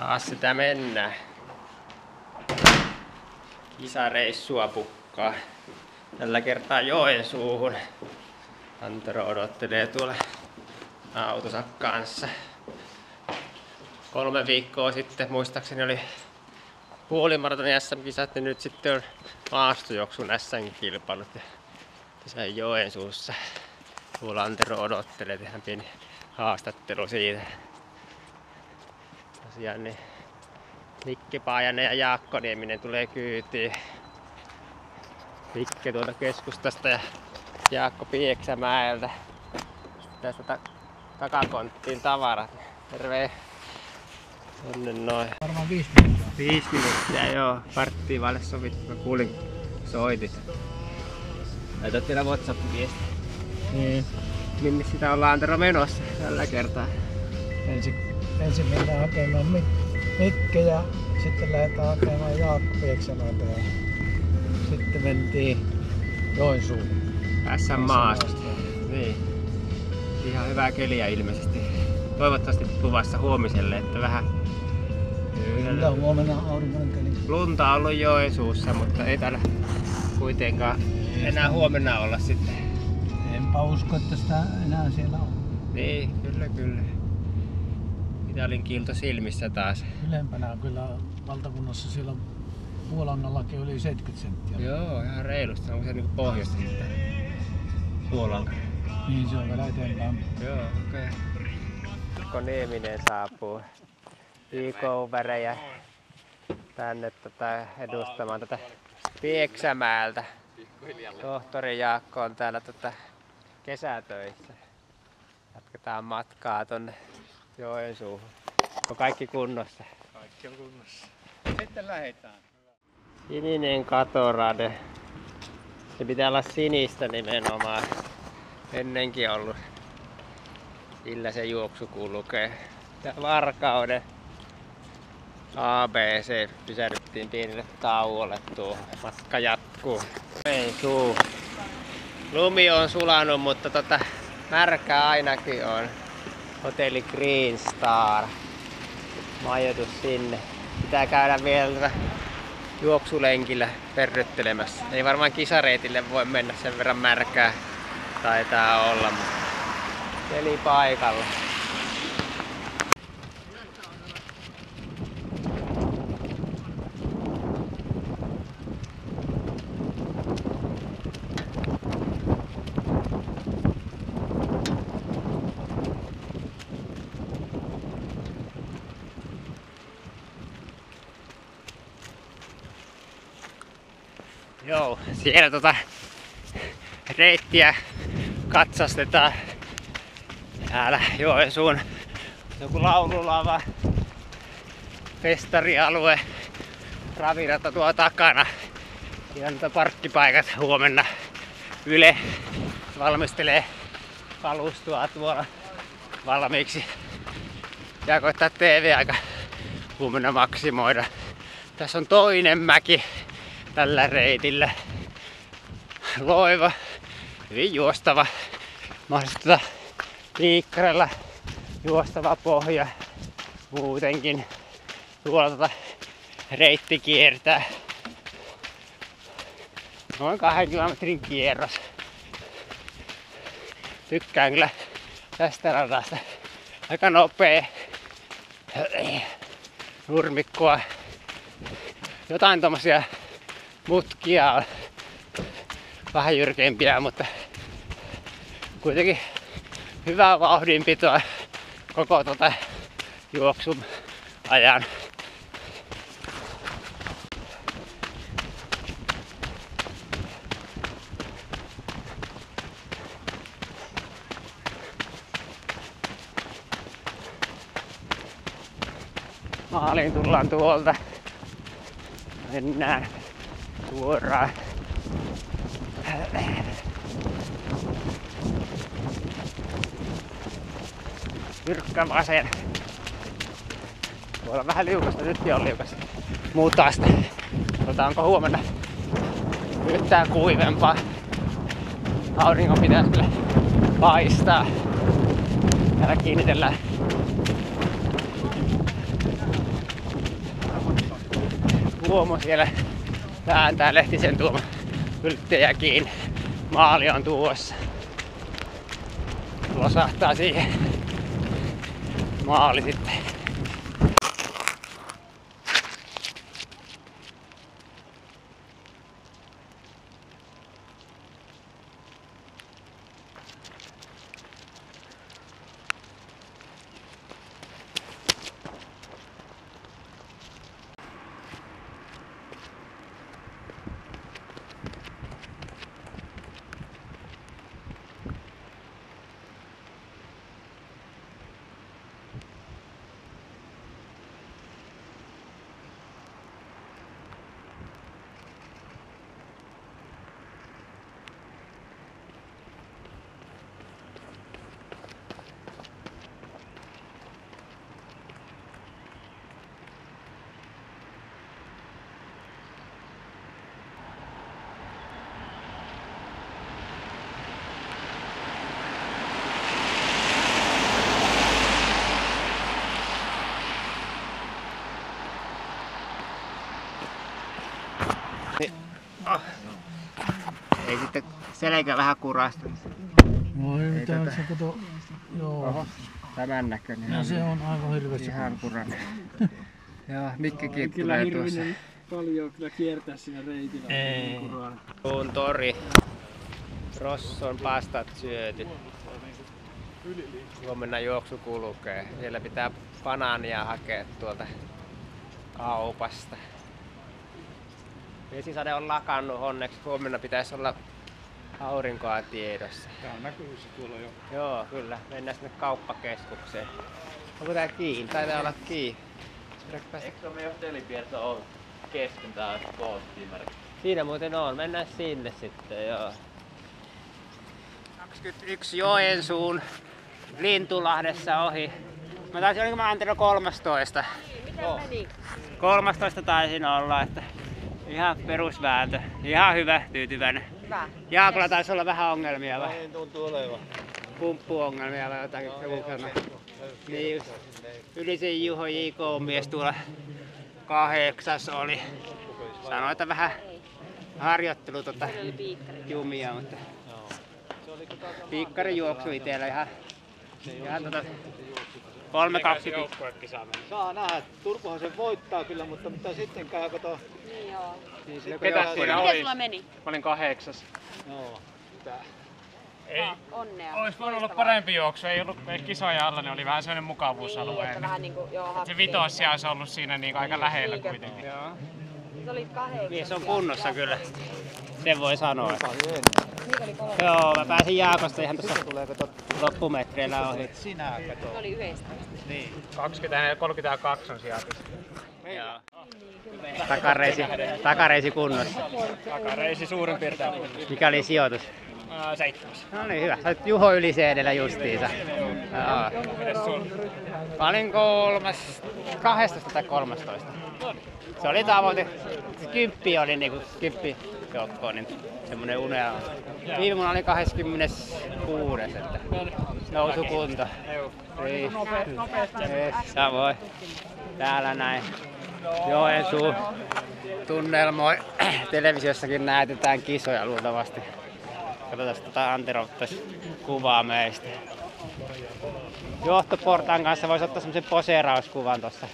Taas sitä mennään. Kisareissua pukkaa. Tällä kertaa Joensuuhun. Antero odottelee tuolla autonsa kanssa. Kolme viikkoa sitten muistaakseni oli puolimaratonin SM-kisat ja nyt sitten on maastojuoksun SM-kilpailut. Tässä Joensuussa. Tuolla Antero odottelee, tehdään pieni haastattelu siitä. Tosiaan niin Mikke Paajanen ja Jaakko Nieminen tulee kyytiin. Mikke tuolta keskustasta ja Jaakko Pieksämäeltä. Tästä ta- takakonttiin tavarat. Terve. Tonne noin. Varmaan viisi minuuttia. Viisi minuuttia joo. Varttiin vaille sovittu. Mä kuulin soitit. Laitat vielä WhatsApp-viesti. Niin. Minne sitä ollaan Antero menossa tällä kertaa? Ensin, ensin mennään hakemaan Mik- Mikke ja sitten lähdetään hakemaan Jaakko Pieksämäeltä ja sitten mentiin Joensuuhun. SM Maasta. Niin. Ihan hyvää keliä ilmeisesti. Toivottavasti luvassa huomiselle, että vähän Kyllä huomenna aurinkoinen keli. lunta on ollut Joensuussa, mutta ei täällä kuitenkaan enää huomenna olla sitten. Enpä usko, että sitä enää siellä on. Niin, kyllä kyllä. Italin kiilto silmissä taas. Ylempänä kyllä valtakunnassa siellä Puolangallakin yli 70 senttiä. Joo, ihan reilusti. Onko se niinku pohjoista sitten? Puolanka. Niin se on vielä eteenpäin. Joo, okei. Okay. Mikko Nieminen saapuu IK-värejä tänne tota edustamaan tätä Pieksämäältä. Tohtori Jaakko on täällä tota kesätöissä. Jatketaan matkaa tonne Joensuuhun. On kaikki kunnossa. Kaikki on kunnossa. Sitten lähdetään. Sininen katorade. Se pitää olla sinistä nimenomaan. Ennenkin ollut. Sillä se juoksu kulkee. Ja Varkauden ABC pysähdyttiin pienelle tauolle tuohon. Matka jatkuu. Ei suu. Lumi on sulanut, mutta tota, märkää ainakin on. Hotelli Green Star. Majoitus sinne. Pitää käydä vielä tätä juoksulenkillä perryttelemässä. Ei varmaan kisareitille voi mennä sen verran märkää taitaa olla, mutta peli paikalla. Joo, siellä tota reittiä katsastetaan. Täällä Joensuun joku laululava, festarialue, ravirata tuo takana. Ja noita parkkipaikat huomenna Yle valmistelee kalustoa tuolla valmiiksi. Ja koittaa TV-aika huomenna maksimoida. Tässä on toinen mäki tällä reitillä. Loiva, hyvin juostava, mahdollisesti liikkarella juostava pohja muutenkin. Tuolla tota reitti kiertää noin kahden kilometrin kierros. Tykkään kyllä tästä radasta. Aika nopea nurmikkoa. Jotain tommosia mutkia on vähän jyrkempiä, mutta kuitenkin hyvää vauhdinpitoa koko tota juoksun ajan. Maaliin tullaan tuolta. Mennään suoraan. Jyrkkä vasen. Voi olla vähän liukasta, nyt on liukasta. Mutasta. Tota, onko huomenna yhtään kuivempaa? Aurinko pitäisi kyllä paistaa. Täällä kiinnitellään Tuomo siellä vääntää Lehtisen Tuomo kylttejä kiinni. Maali on tuossa. Losahtaa siihen maali sitten. Ei sitten selkä vähän kurasta. No ei mitään, tota- se kato. Joo. Tämän näköinen. Ja se on aivan hirveästi. Ihan kurainen. Joo, mikkikin Kyllä tulee tuossa. paljon kyllä kiertää siinä reitillä. Ei. Tuun tori. Rosson pastat syöty. Huomenna juoksu kulkee. Siellä pitää banaania hakea tuolta kaupasta. Vesisade on lakannut onneksi. Huomenna pitäisi olla aurinkoa tiedossa. Tää on näkyy se tuolla jo. Joo, kyllä. Mennään sinne kauppakeskukseen. Onko tää kiinni? Taitaa olla kiinni. Eikö me jo telipierto ole kesken tää koostimärkki? Siinä muuten on. Mennään sinne sitten, joo. 21 Joensuun Lintulahdessa ohi. Mä taisin, olinko mä Antero 13? Miten meni? 13 taisin olla, että ihan perusvääntö. Ihan hyvä, tyytyväinen. Hyvä. Jaakolla taisi olla vähän ongelmia vai? Niin tuntuu olevan. Pumppuongelmia vai jotakin joku sanoi. Niin just. Ylisen Juho JK-mies tuolla kahdeksas oli. Sanoi, että vähän harjoittelu tota Se oli piikkari. jumia, mutta piikkari juoksu itellä ihan, ihan tota 3.20. Saa nähdä, Turkuhan sen voittaa kyllä, mutta mitä sitten käy, kato. Niin joo. Niin sitten Ketä jää- siinä Miten sulla meni? Mä olin kahdeksas. Joo. Ei, Onnea. olisi voinut olla parempi juoksu, ei ollut ei kisoja alla, niin oli vähän sellainen Niin, mukavuusalue. että vähän niinku, joo, Se vitos siellä olisi ollut siinä niin aika lähellä Niinkö? kuitenkin. Joo. Se oli kahdeksas. Mies on ja- kunnossa kyllä. Sen voi sanoa. Oli kolme. Joo, mä pääsin Jaakosta ihan tuossa loppumetreillä ohi. Sinä kato. Se oli yhdestä. Niin. 20 ja 32 on siellä. Joo. Takareisi, takareisi kunnossa. Takareisi suurin piirtein. Mikä oli sijoitus? Ää, seitsemäs. No niin, hyvä. Sä olet Juho Ylisen edellä justiinsa. Joo. Mites sulla? Mä olin kolmas, 12 tai 13. Se oli tavoite. Kymppi oli niinku, kymppi joukko, niin semmonen unelma. Viime vuonna oli 26. Että nousu kunto. Ei. Ei, Samoin. Täällä näin. Joensuu tunnelmoi. Televisiossakin näytetään kisoja luultavasti. Katsotaan, tota Antero kuvaa meistä. Johtoportaan kanssa voisi ottaa semmoisen poseerauskuvan tuossa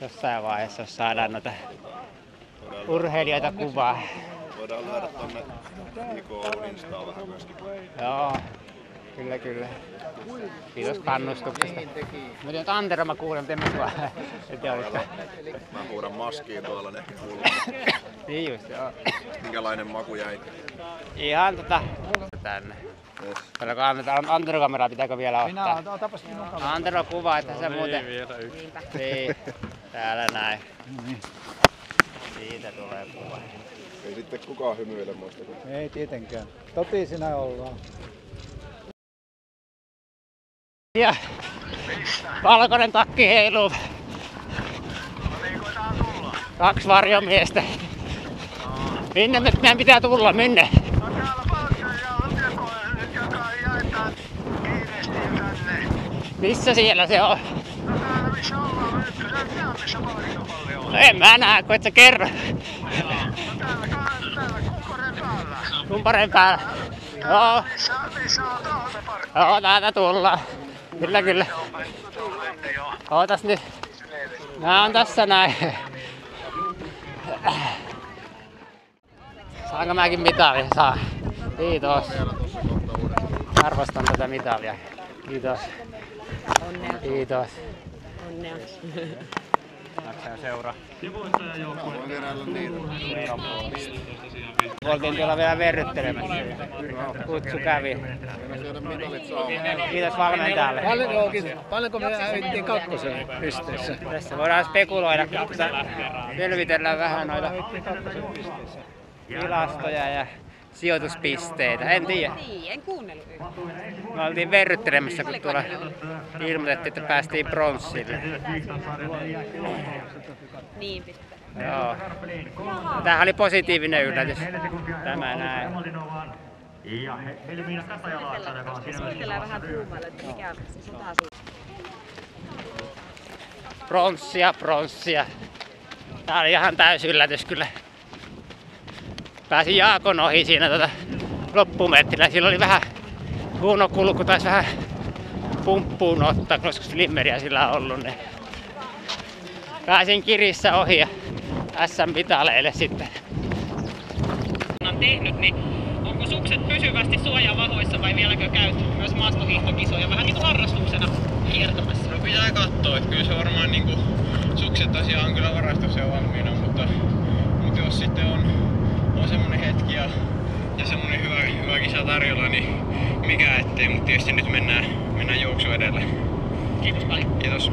jossain vaiheessa, jos saadaan noita urheilijoita kuvaa. Voidaan lyödä tonne IK Oulun Instaan vähän myöskin. Joo, kyllä kyllä. Kiitos kannustuksesta. Että Antero mä kuulen, mutta en mä. Mä huudan maskiin tuolla, niin ehkä kuuluu. Niin just, joo. Minkälainen maku jäi? Ihan tota tänne. Yes. Paljonko Antero- Antero-kameraa pitääkö vielä Minä ottaa? otan, otapas minun kameran. Antero kuva, että se muuten... vielä yksi. Niin, täällä näin. Siitä tulee kuva. Ei sitten kukaan hymyile muista. kun Ei tietenkään. Topi sinä ollaan. Ja valkoinen takki heiluu. Kaksi varjomiestä. Minne me, meidän pitää tulla? Minne? Missä siellä se on? No en mä näe, kun et sä kerro. Kumpareen päällä. Joo. Joo, täältä tullaan. Kyllä, kyllä. Ootas nyt. Nää on tässä näin. Saanko mäkin mitalin? Saa. Kiitos. Arvostan tätä mitalia. Kiitos. Onnea. Kiitos. Onnea. Maksaa seura. Voin keräillä niitä. Oltiin tuolla vielä verryttelemässä. Kutsu kävi. Kiitos valmentajalle. Paljon, paljonko me hävittiin kakkosen pisteessä? Tässä voidaan spekuloida, kun selvitellään vähän noita tilastoja ja sijoituspisteitä. En tiedä. Niin, en kuunnellut. Me oltiin verryttelemässä, kun tuolla ilmoitettiin, että päästiin pronssille. Niin. Joo. Tämähän oli positiivinen yllätys. Tämä näin. Suunnitellaan vähän tuumailla, että mikä se sota. Pronssia, pronssia. Tää oli ihan täys yllätys kyllä. Pääsin Jaakon ohi siinä tota loppumetrillä. Sillä oli vähän huono kulku, taisi vähän pumppuun ottaa, koska slimmeriä sillä on ollut. Niin. Pääsin kirissä ohi ja SM-vitaleille sitten. on tehnyt, niin onko sukset pysyvästi suojavahoissa vai vieläkö käyt myös maastohiihtokisoja vähän niin kuin harrastuksena kiertämässä? No pitää katsoa, että kyllä se varmaan niinku sukset tosiaan on kyllä varastossa valmiina, mutta, mutta jos sitten on, ja, ja semmonen hyvä, hyvä kisa tarjolla, niin mikä ettei, mutta tietysti nyt mennään, mennään juoksu edelle. Kiitos paljon. Kiitos.